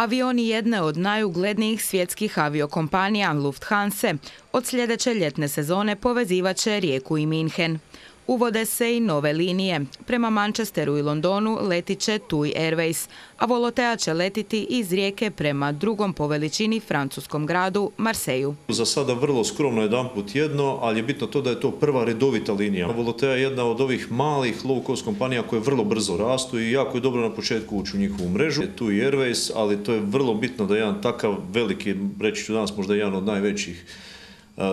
Avioni jedne od najuglednijih svjetskih aviokompanija Lufthansa od sljedeće ljetne sezone povezivaće Rijeku i Minhen. Uvode se i nove linije. Prema Manchesteru i Londonu letit će TUI Airways, a Volotea će letiti iz Rijeke prema drugom po veličini francuskom gradu Marseju. Za sada vrlo skromno jedan put jedno, ali je bitno to da je to prva redovita linija. Volotea je jedna od ovih malih low cost kompanija koje vrlo brzo rastu i jako je dobro na početku ući u njihovu mrežu. TUI Airways, ali to je vrlo bitno da jedan takav veliki, reći ću danas možda jedan od najvećih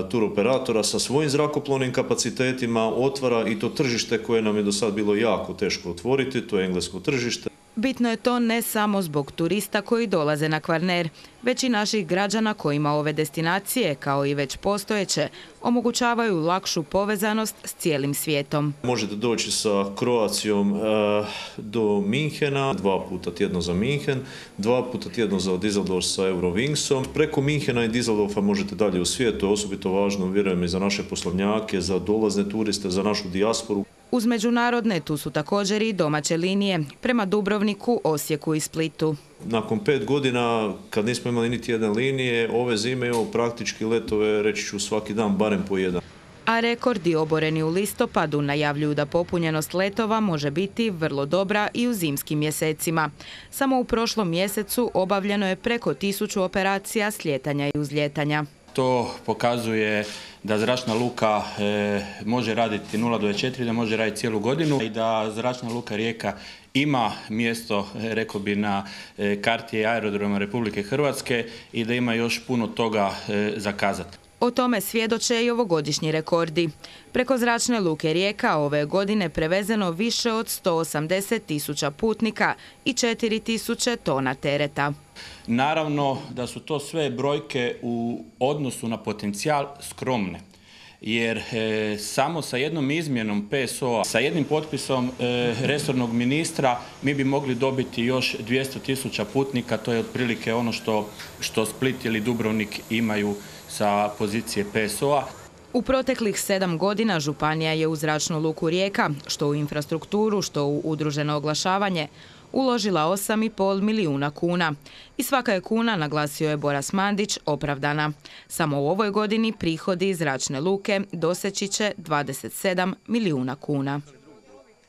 tur operatora sa svojim zrakoplovnim kapacitetima otvara i to tržište koje nam je do sad bilo jako teško otvoriti, to je englesko tržište. Bitno je to ne samo zbog turista koji dolaze na Kvarner, već i naših građana kojima ove destinacije, kao i već postojeće, omogućavaju lakšu povezanost s cijelim svijetom. Možete doći sa Kroacijom eh, do Minhena, dva puta tjedno za Minhen, dva puta tjedno za Düsseldorf sa Eurowingsom. Preko Minhena i Düsseldorfa možete dalje u svijetu, to je osobito važno, vjerujem i za naše poslovnjake, za dolazne turiste, za našu dijasporu. Uz međunarodne tu su također i domaće linije prema Dubrovniku, Osijeku i Splitu. Nakon pet godina, kad nismo imali niti jedne linije, ove zime imamo praktički letove, reći ću svaki dan, barem po jedan. A rekordi oboreni u listopadu najavljuju da popunjenost letova može biti vrlo dobra i u zimskim mjesecima. Samo u prošlom mjesecu obavljeno je preko tisuću operacija sljetanja i uzljetanja. To pokazuje da zračna luka e, može raditi 0 do 4, da može raditi cijelu godinu i da zračna luka Rijeka ima mjesto, e, rekao bi, na e, karti aerodroma Republike Hrvatske i da ima još puno toga zakazati. O tome svjedoče i ovogodišnji rekordi. Preko zračne luke Rijeka ove godine prevezeno više od 180 tisuća putnika i 4 tisuće tona tereta. Naravno da su to sve brojke u odnosu na potencijal skromne jer e, samo sa jednom izmjenom PSO-a, sa jednim potpisom e, resornog ministra mi bi mogli dobiti još 200 tisuća putnika, to je otprilike ono što, što Split ili Dubrovnik imaju sa pozicije PSO-a. U proteklih sedam godina Županija je u zračnu luku Rijeka, što u infrastrukturu, što u udruženo oglašavanje, uložila 8,5 milijuna kuna. I svaka je kuna, naglasio je Boras Mandić, opravdana. Samo u ovoj godini prihodi iz zračne luke doseći će 27 milijuna kuna.